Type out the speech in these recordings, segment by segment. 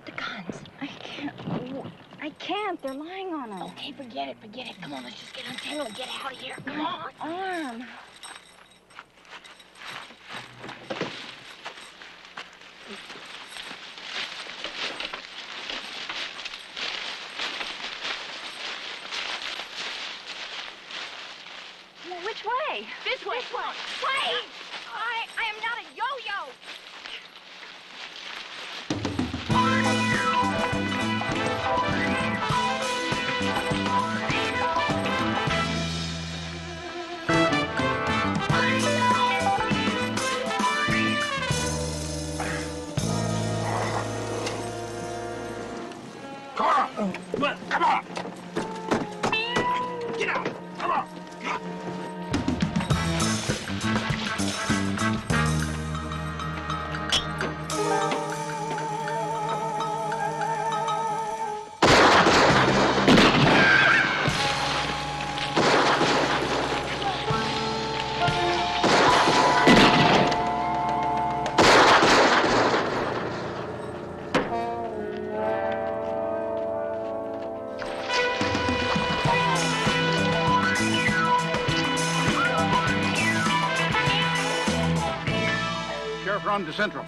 Get the guns. I can't. I can't. They're lying on us. Okay, forget it, forget it. Come on, let's just get untangled and get out of here. Come on. Arm. Which way? This way. This way. Wait! I, I am not a yo-yo. Come on! Come on! Get out! Come on! Sheriff, run to Central.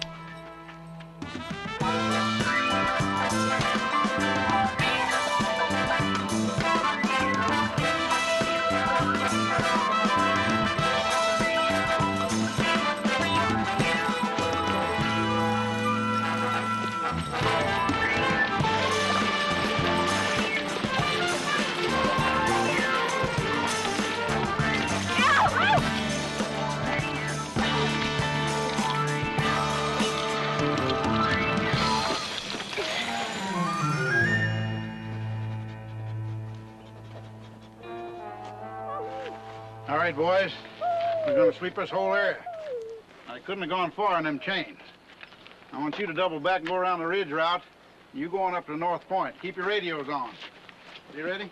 All right, boys. We're to sweep this whole area. I couldn't have gone far on them chains. I want you to double back and go around the ridge route. You going up to North Point. Keep your radios on. You ready?